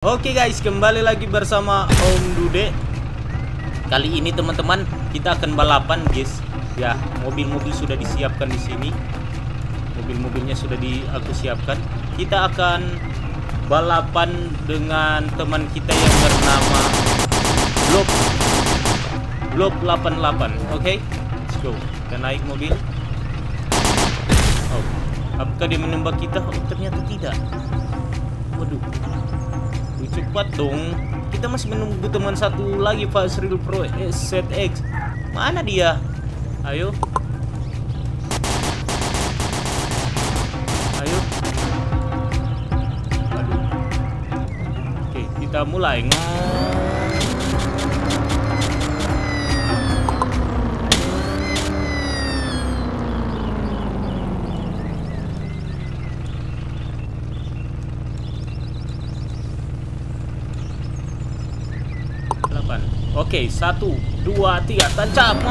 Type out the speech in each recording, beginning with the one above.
Oke guys, kembali lagi bersama Om Dude. Kali ini teman-teman kita akan balapan guys. Ya, mobil-mobil sudah disiapkan di sini. Mobil-mobilnya sudah di aku siapkan. Kita akan balapan dengan teman kita yang bernama Blob Blob 88. Oke, let's go. Kita naik mobil. Oh, apakah dia menembak kita? Oh, ternyata tidak. Waduh, Lu cepat dong. Kita masih menunggu teman satu lagi Pak Sril Pro ZX. Mana dia? Ayo. Ayo. Aduh. Oke, kita mulai. Delapan. Oke, satu, dua, tiga, tancap.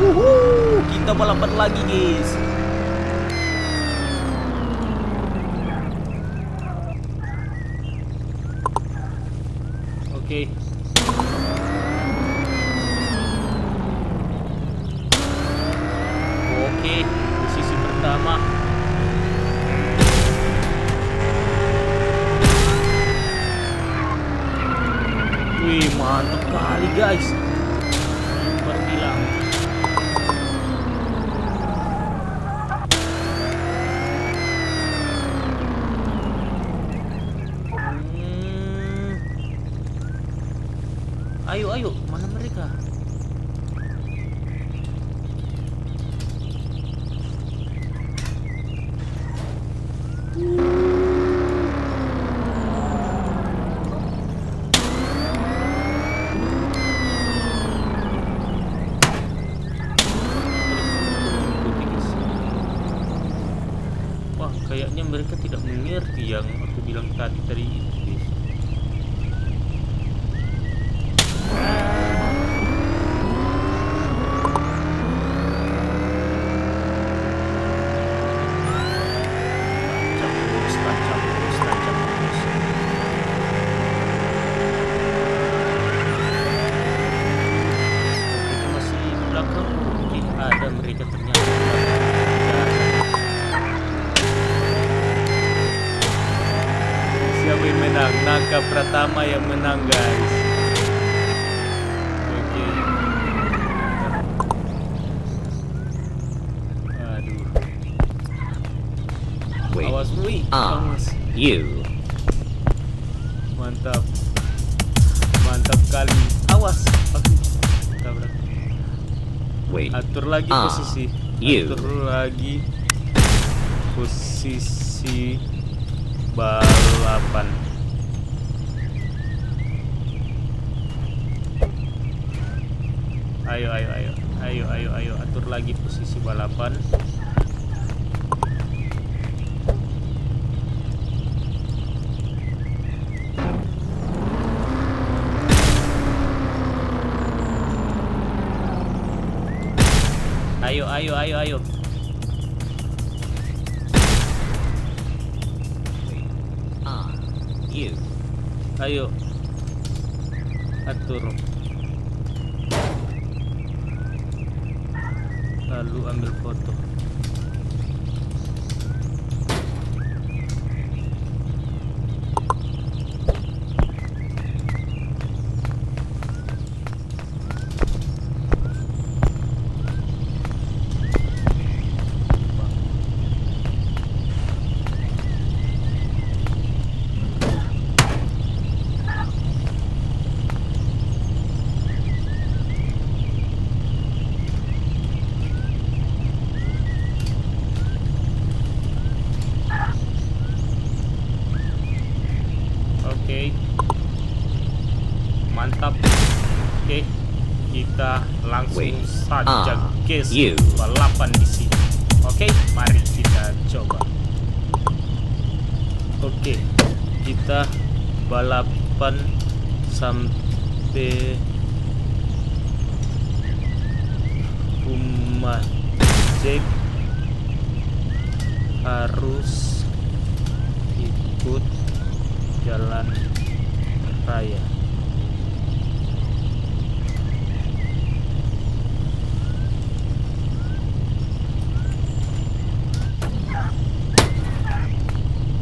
Wuhu, kita balapan lagi, guys. Oke. Oke, posisi pertama. Mantap kali guys. Baru. Hmm. Ayo, ayo, mana mereka? Mengikuti, guys. Wah, kayaknya mereka tidak mengerti yang aku bilang tadi tadi itu, guys. Ada mereka ternyata. Menang? Naga Pratama yang menang, guys. Oke. Aduh. Wait. Awas, wih. Ah. Awas. You. Mantap. Mantap kali. Awas. Aku tabrak. Wait. Atur lagi Ah, posisi. you. Atur lagi posisi balapan. Ayo ayo ayo. Ayo ayo ayo atur lagi posisi balapan. Ayo ayo ayo ayo. Ah. Ayo. Atur. Lalu ambil foto. Langsung Wait. saja Ah, guys you. balapan di sini. Oke, mari kita coba. Oke. Kita balapan sampai rumah Jack harus ikut jalan raya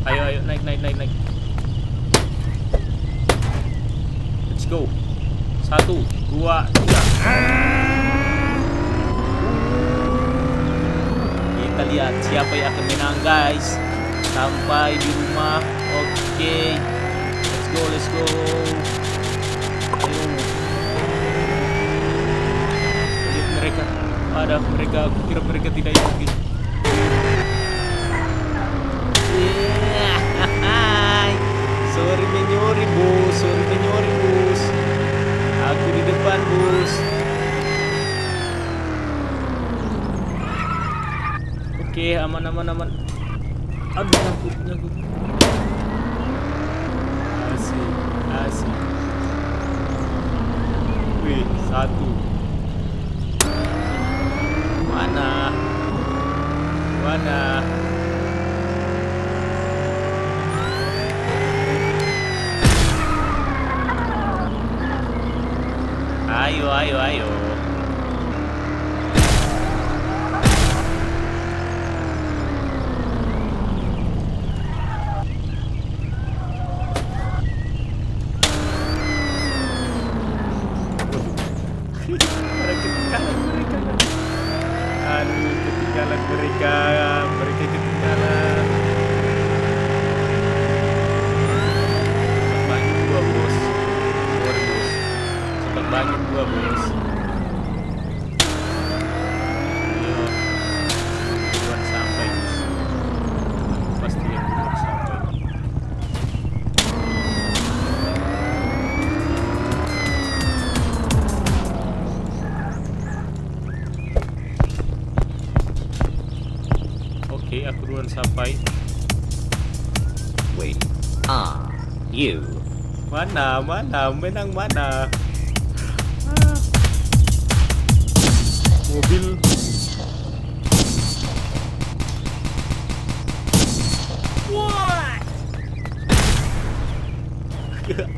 ayo ayo naik let's go. Satu dua tiga. Kita lihat siapa yang akan menang guys. Sampai di rumah. Oke. Let's go let's go. Lihat mereka. Ada mereka. Aku mereka tidak yakin. Hai. Aman aman aman. Aduh, nyangkut nyangkut. Asik, asik. Wih, satu. Mana? Mana? Ayo, ayo, ayo. mereka ketinggalan mereka aduh ketinggalan mereka mereka ketinggalan Cepat banyak gua bos sorry bos banyak gua bos Oke, aku duluan sampai. Wait. Ah, you. Mana, mana, menang mana? Mobil. What?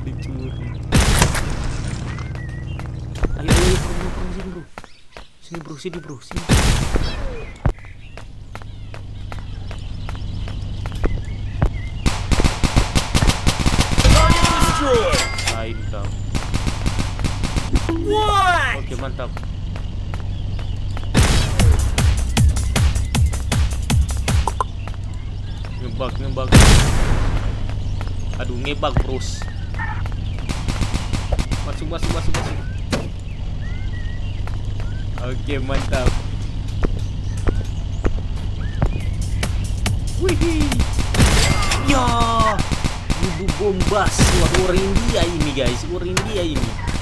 Dicuri. Ayo, ayo, bro, bro, bro, sini bro. Sini bro, sini bro, sini. Lain kau. Oke, mantap. Ngebak, ngebak. Aduh, ngebak terus. Masuk, masuk, masuk, masuk. Oke, mantap. Wih. Ya. Ibu bombas. Wah, orang India ini, guys. Orang India ini.